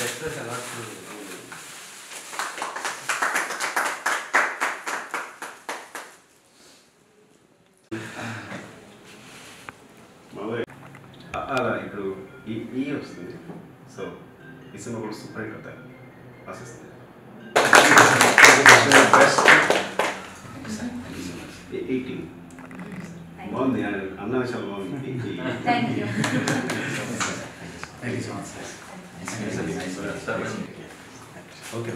express అ- అలా ఇప్పుడు ఈ ఈ వస్తుంది సో ఈ సినిమా కూడా సూపర్ హిట్ అవుతాయి ఆశిస్తుంది ఎయిటీన్ బాగుంది అన్న విషయాలు బాగుంది thank you thank you so much sir okay